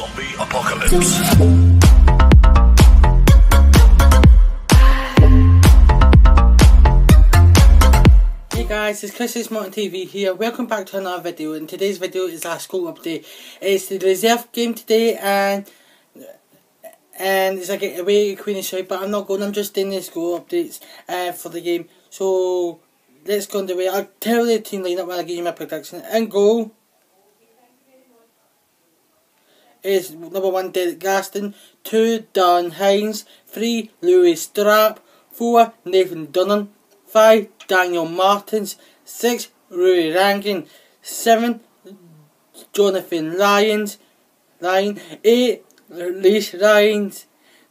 Zombie Apocalypse. Hey guys, it's Chris Morton TV here. Welcome back to another video. And today's video is our score update. It's the reserve game today, and and it's like a away Queen Show. But I'm not going. I'm just doing the score updates uh, for the game. So let's go on the way. I'll tell the team lineup while I give you my prediction. And goal is number one Derek Gaston, two Dan Hines, three Louis Strapp, four Nathan Dunnan, five Daniel Martins, six Rui Rankin, seven Jonathan Lyons, nine eight Leash Ryans,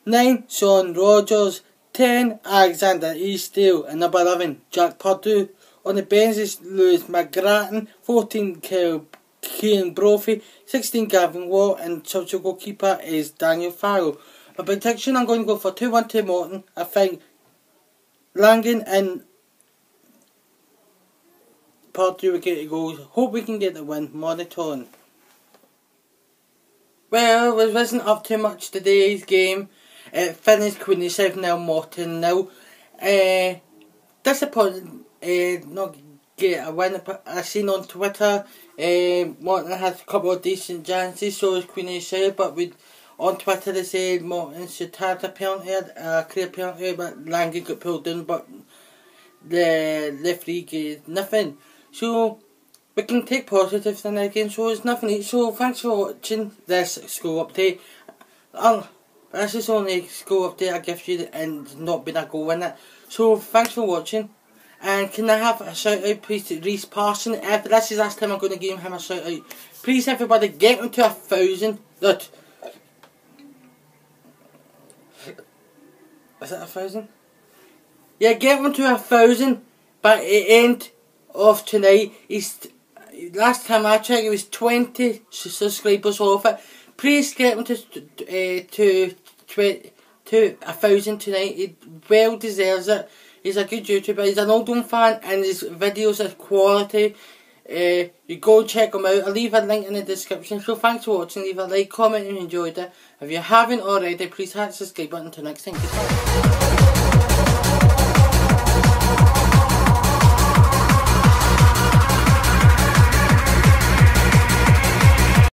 nine Sean Rogers, ten Alexander Eastdale, and number eleven Jack Purdue. On the bench is Lewis McGrattan, fourteen Kyle Kieran Brophy, 16 Gavin Watt, and substitute goalkeeper is Daniel Farrell. My prediction, I'm going to go for 2 1 to Morton. I think Langan and Pardew will get a goal. Hope we can get the win. Monotone. Well, there wasn't up too much today's game. It finished 27 0 Morton now. Uh, disappointing uh, not get a win. I seen on Twitter, um, Morton has a couple of decent chances, so is Queen said, but we on Twitter they said Morton should have a penalty, a clear penalty, but Langley got pulled in, but the referee gave nothing. So we can take positives in that game, so it's nothing. So thanks for watching this score update. Um, this is only score update I give you and not been a goal in it. So thanks for watching. And can I have a shout out please to Reese Parson? If this is last time I'm going to give him a shout out. Please everybody get him to a thousand. Look. Is it a thousand? Yeah, get him to a thousand by the end of tonight. He's last time I checked, it was twenty subscribers off it. Please get him to uh, to to to a thousand tonight. He well deserves it. He's a good YouTuber. He's an Oldham fan, and his videos are quality. Uh, you go check him out. I'll leave a link in the description. So thanks for watching. Leave a like, comment if you enjoyed it. If you haven't already, please hit the subscribe button. Until next time.